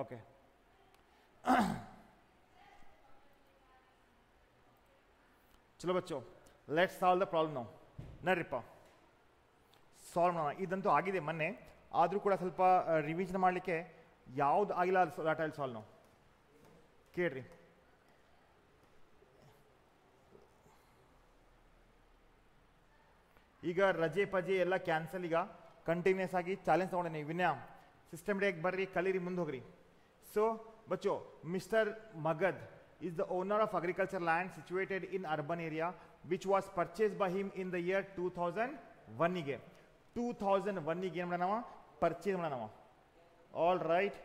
Okay ಚಲೋ ಬಚ್ಚೋ let solve the problem ನಾವು ನಡ್ರಿಪ್ಪ ಸಾಲ್ವ್ ಮಾಡೋಣ. ಇದಂತೂ ಆಗಿದೆ ಮೊನ್ನೆ. ಆದರೂ ಕೂಡ ಸ್ವಲ್ಪ ರಿವಿಷನ್ ಮಾಡಲಿಕ್ಕೆ ಯಾವುದು ಆಗಿಲ್ಲ ಅದು ದಾಟ ಸಾಲ್ವ್ ನಾವು. ಕೇಳ್ರಿ. ಈಗ ರಜೆ ಪಜೆ ಎಲ್ಲ ಕ್ಯಾನ್ಸಲ್ ಈಗ. ಕಂಟಿನ್ಯೂಸ್ ಆಗಿ ಚಾಲೆಂಜ್ ತಗೊಂಡೆ ವಿನಯ ಡೇಗೆ ಬರ್ರಿ, ಕಲೀರಿ, ಮುಂದೆ ಹೋಗ್ರಿ. So ಬಚ್ಚೋ mister Magad is the owner of agriculture land situated in urban area which was purchased by him in the year 2001 ಗೆ 2001 ಗೆ ಏನು ಮಾಡೋಣ ಪರ್ಚೇಸ್ ಮಾಡೋಣ ಆಲ್ ರೈಟ್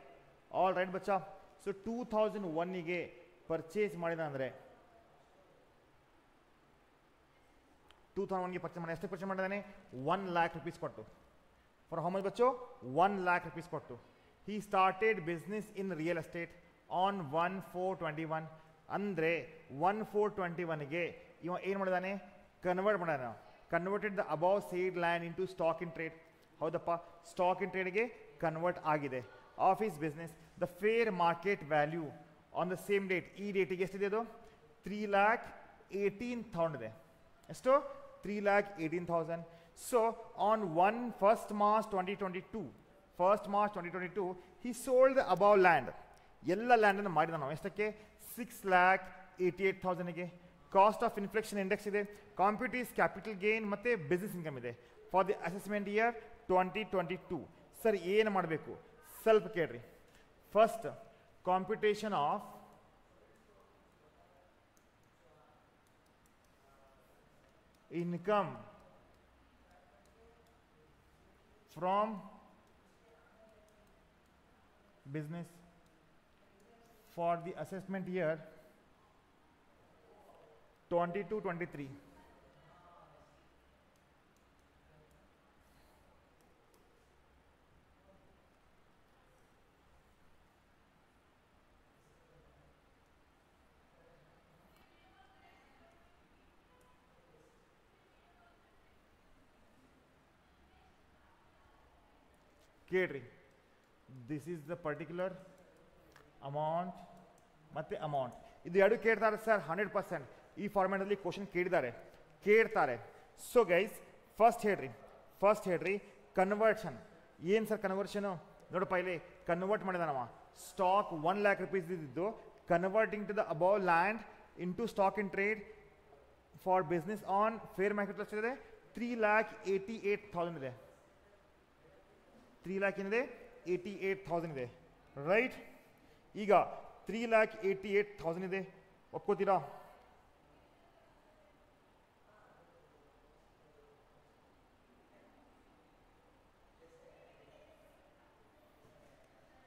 ಆಲ್ ರೈಟ್ ಬಚ್ಚಾ ಸೊ ಟೂ ತೌಸಂಡ್ ಒನ್ನಿಗೆ ಪರ್ಚೇಸ್ ಮಾಡಿದ ಅಂದರೆ ಟೂ ತೌಸಂಡ್ ಒನ್ಗೆ ಪರ್ಚೇಸ್ ಮಾಡಿ ಎಷ್ಟು purchase ಮಾಡಿದಾನೆ ಒನ್ ಲ್ಯಾಕ್ ರುಪೀಸ್ ಕೊಟ್ಟು for how much Bachchu one lakh rupees ಕೊಟ್ಟು he started business in real estate on one four twenty one ಅಂದರೆ one four twenty ಒನ್ಗೆ ಇವ ಏನು ಮಾಡಿದಾನೆ ಕನ್ವರ್ಟ್ ಮಾಡ್ಯಾನ converted the above said land into stock in trade ಹೌದಪ್ಪ stock in ಟ್ರೇಡ್ಗೆ convert ಆಗಿದೆ of his business the fair market value on the same date ಈ ಡೇಟಿಗೆ ಎಷ್ಟಿದೆ ಅದು ತ್ರೀ ಲ್ಯಾಕ್ ಏಯ್ಟೀನ್ ಥೌಸಂಡ್ ಇದೆ ಎಷ್ಟು three lakh eighteen thousand so on one first March twenty twenty two first March twenty twenty two he sold above land ಎಲ್ಲ ಲ್ಯಾಂಡನ್ನು ಮಾಡಿದ ನಾವು. ಎಷ್ಟಕ್ಕೆ? ಸಿಕ್ಸ್ ಲ್ಯಾಕ್ ಏಯ್ಟಿ ಏಟ್ ಥೌಸಂಡ್ಗೆ ಕಾಸ್ಟ್ ಆಫ್ ಇನ್ಫ್ಲೆಕ್ಷನ್ ಇಂಡೆಕ್ಸ್ ಇದೆ. ಕಾಂಪಿಟೀಸ್ capital gain ಮತ್ತು ಬಿಸ್ನೆಸ್ ಇನ್ಕಮ್ ಇದೆ. For the assessment year twenty twenty two sir ಏನು ಮಾಡಬೇಕು? ಸ್ವಲ್ಪ ಕೇಳ್ರಿ. First computation of income from business for the assessment year 22 23 catering. This is the particular amount ಮತ್ತೆ amount ಇದು ಎರಡು ಕೇಳ್ತಾರೆ ಸರ್ ಹಂಡ್ರೆಡ್ ಪರ್ಸೆಂಟ್ ಈ ಫಾರ್ಮ್ಯಾಟಲ್ಲಿ ಕ್ವಶನ್ ಕೇಳಿದ್ದಾರೆ. ಕೇಳ್ತಾರೆ. ಸೊ ಗೈಸ್ ಫಸ್ಟ್ ಹೇಳ್ರಿ. ಫಸ್ಟ್ ಹೇಳ್ರಿ ಕನ್ವರ್ಷನ್ ಏನು ಸರ್ ಕನ್ವರ್ಷನು ನೋಡಪ್ಪ ಇಲ್ಲಿ ಕನ್ವರ್ಟ್ ಮಾಡಿದ ಸ್ಟಾಕ್ ಒನ್ ಲ್ಯಾಕ್ ರುಪೀಸ್ ಇದ್ದಿದ್ದು. Converting to the above land into stock in trade for business on fair market ಎಷ್ಟಿದೆ three lakh eighty eight thousand ಇದೆ. ತ್ರೀ ಲ್ಯಾಕ್ ಏನಿದೆ? ಏಯ್ಟಿ ಏಟ್ ಥೌಸಂಡ್ ಇದೆ ರೈಟ್ ಈಗ three lakh eighty eight thousand ಇದೆ ಒಪ್ಕೋತೀರಾ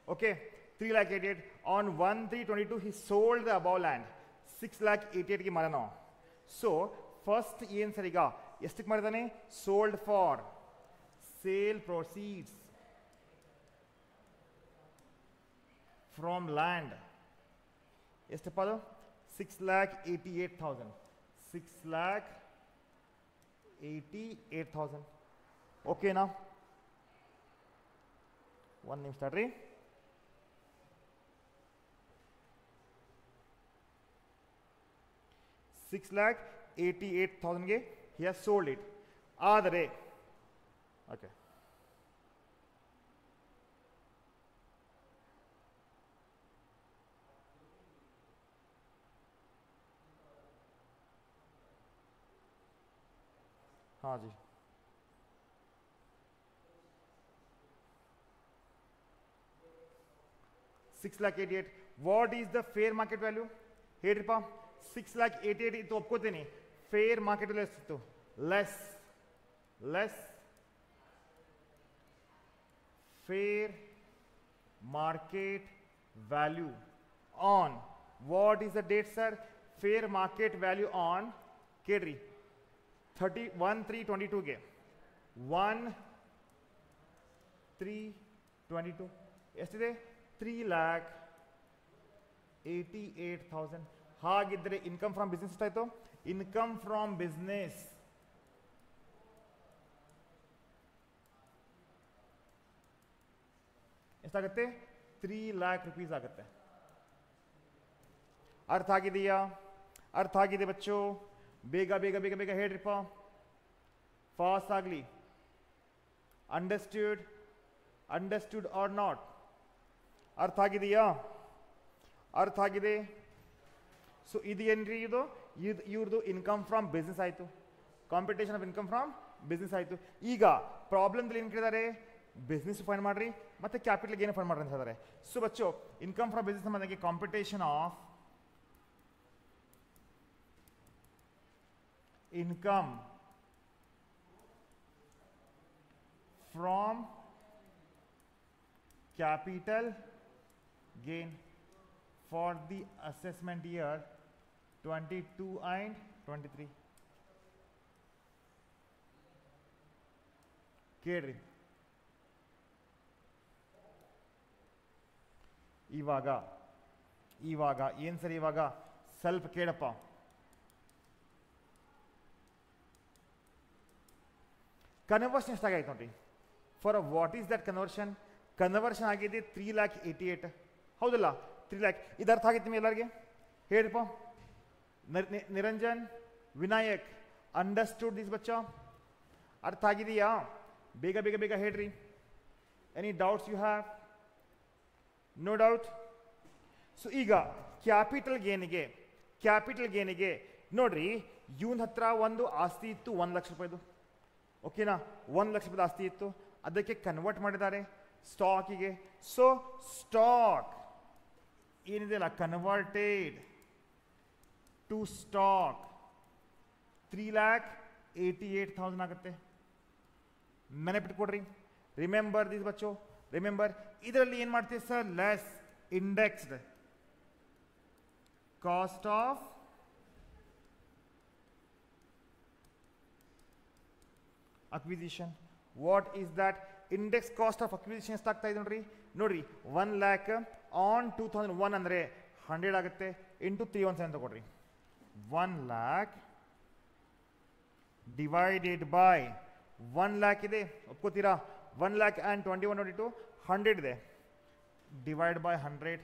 okay three lakh eighty eight on one three twenty two he sold the above land six lakh eighty ಏಟ್ಗೆ ಮಾರೋಣ so first ಏನು sir ಈಗ ಎಷ್ಟಕ್ಕೆ ಮಾಡಿದಾನೆ sold for sale proceeds from land ಎಷ್ಟಪ್ಪ ಅದು six lakh eighty eight thousand six lakh eighty eight thousand ಓಕೆನಾ ಒಂದು ನಿಮಿಷ ತಡ್ರಿ six lakh eighty eight ಥೌಸಂಡ್ಗೆ he has sold it ಆದರೆ ಓಕೆ हाँ जी। Six lakh eighty eight what is the fair market value हे रिपा six lakh eighty eight तो आपको नहीं फेयर मार्केट लेस तो less less fair market value on what is the date sir fair market value on केडरी ಕೇಳ್ರಿ thirty one three twenty ಟೂಗೆ one three twenty to ಎಷ್ಟಿದೆ three lakh eighty eight thousand ಹಾಗಿದ್ರೆ income from business ಎಷ್ಟಾಯ್ತು income from business ಎಷ್ಟಾಗುತ್ತೆ three lac rupees ಆಗುತ್ತೆ ಅರ್ಥ ಆಗಿದೆಯಾ ಅರ್ಥ ಆಗಿದೆ ಬಚ್ಚು ಬೇಗ ಬೇಗ ಬೇಗ ಬೇಗ ಹೇಳ್ರಿಪ್ಪ ಫಾಸ್ಟ್ ಆಗಲಿ. ಅಂಡರ್ಸ್ಟ್ಯೂಡ್ ಅಂಡರ್ಸ್ಟ್ಯೂಡ್ ಆರ್ ನಾಟ್ ಅರ್ಥ ಆಗಿದೆಯಾ? ಅರ್ಥ ಆಗಿದೆ? ಸೊ ಇದು ಏನ್ರಿ ಇದು? ಇವ್ರದ್ದು ಇನ್ಕಮ್ ಫ್ರಮ್ ಬಿಸ್ನೆಸ್ ಆಯಿತು. Computation of income from business ಆಯಿತು. ಈಗ ಪ್ರಾಬ್ಲಮ್ದಲ್ಲಿ ಏನು ಕೇಳಿದ್ದಾರೆ ಬಿಸ್ನೆಸ್ ಫೈನ್ ಮಾಡ್ರಿ, ಮತ್ತೆ ಕ್ಯಾಪಿಟಲ್ ಏನು ಫೈನ್ ಮಾಡ್ರಿ ಅಂತ ಹೇಳಿದ್ದಾರೆ ಸೊ ಬಚ್ಚು ಇನ್ಕಮ್ ಫ್ರಮ್ ಬಿಸ್ನೆಸ್ ಸಂಬಂಧಕ್ಕೆ computation of income from capital gain for the assessment year 22 and 23 ಕೇಳ್ರಿ ಇವಾಗ ಇವಾಗ ಏನ್ ಸರಿ ಇವಾಗ ಸ್ವಲ್ಪ ಕೇಳಪ್ಪ ಕನ್ವರ್ಷನ್ ಎಷ್ಟಾಗೈತೆ ನೋಡ್ರಿ? For what is that conversion conversion ಆಗಿದೆ ತ್ರೀ ಲ್ಯಾಕ್ ಏಯ್ಟಿ ಏಯ್ಟ್ ಹೌದಲ್ಲ? ತ್ರೀ ಲ್ಯಾಕ್ ಇದು ಅರ್ಥ ಆಗೈತೆ ನಿಮಗೆ ಎಲ್ಲರಿಗೆ? ನಿ- ನಿರಂಜನ್, ವಿನಾಯಕ್ ಅಂಡರ್ಸ್ಟೂಡ್ ದಿಸ್ ಬಚ್ಚ? ಅರ್ಥ ಆಗಿದೆಯಾ? ಬೇಗ ಬೇಗ ಬೇಗ ಹೇಳ್ರಿ. Any doubts you have no doubt so ಈಗ ಕ್ಯಾಪಿಟಲ್ ಗೇನಿಗೆ ಕ್ಯಾಪಿಟಲ್ ಗೇನಿಗೆ ನೋಡ್ರಿ, ಇವನ ಹತ್ರ ಒಂದು ಆಸ್ತಿ ಇತ್ತು, ಒಂದು ಲಕ್ಷ ರೂಪಾಯಿದು. ಓಕೆನಾ ಒಂದು ಲಕ್ಷ ರೂಪಾಯಿ ಆಸ್ತಿ ಇತ್ತು ಅದಕ್ಕೆ ಕನ್ವರ್ಟ್ ಮಾಡಿದ್ದಾರೆ ಸ್ಟಾಕಿಗೆ ಸೊ ಸ್ಟಾಕ್ ಏನಿದೆಯಲ್ಲ converted to stock three lakh eighty eight thousand ಆಗುತ್ತೆ ನೆನಪಿಟ್ಕೊಡ್ರಿ ರಿಮೆಂಬರ್ ದಿಸ್ ಬಚ್ಚು ರಿಮೆಂಬರ್ ಇದರಲ್ಲಿ ಏನು ಮಾಡ್ತೀವಿ sir less indexed cost of acquisition what is that index cost of acquisition ಎಷ್ಟಾಗ್ತಾ ಇದೆ ನೋಡ್ರಿ? ನೋಡ್ರಿ one lakh on two thousand one ಅಂದರೆ ಹಂಡ್ರೆಡ್ ಆಗುತ್ತೆ ಇಂಟು ತ್ರೀ ಒನ್ ಸೆವೆನ್ ತಗೊಳ್ರಿ. One lakh divided by one lakh ಇದೆ. ಒಪ್ಕೋತೀರಾ? One lakh and twenty one twenty two hundred ಇದೆ. Divide by hundred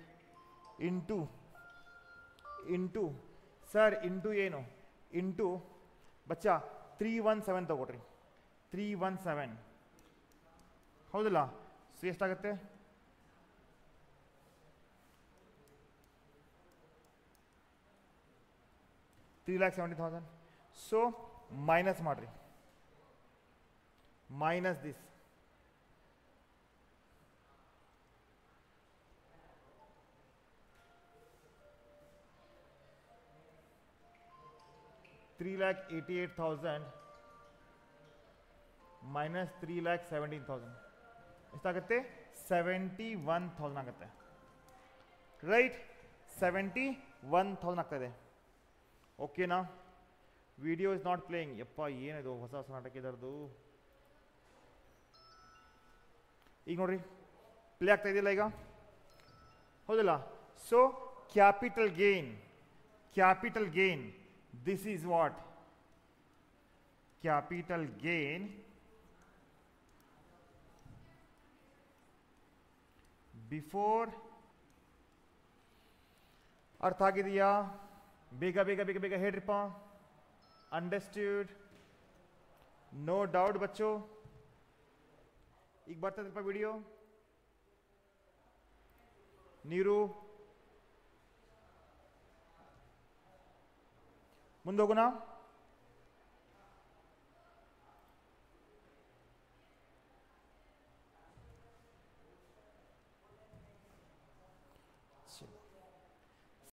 into into sir into ಏನು? Into ಬಚ್ಚಾ three one seven ತಗೊಳ್ರಿ. Three one seven ಹೌದಲ್ಲ so ಎಷ್ಟಾಗುತ್ತೆ three lakh seventy thousand so minus ಮಾಡ್ರಿ minus this three lakh eighty eight thousand minus three lakh seventeen thousand ಎಷ್ಟಾಗುತ್ತೆ seventy one thousand ಆಗುತ್ತೆ right seventy one thousand ಆಗ್ತಾಯಿದೆ ಓಕೆನಾ video is not playing ಯಪ್ಪ ಏನಿದು ಹೊಸ ಹೊಸ ನಾಟಕ ಇದರದು ಈಗ ನೋಡ್ರಿ ಪ್ಲೇ ಆಗ್ತಾ ಇದೆಯಲ್ಲ ಈಗ ಹೌದಲ್ಲ so capital gain capital gain this is what capital gain before अर्थ आगे दिया बेगा बेगा बेगा बेगा हेड रिपा अंडरस्टूड नो डाउट बच्चों एक बार तक वीडियो नीरू मुंदोगुना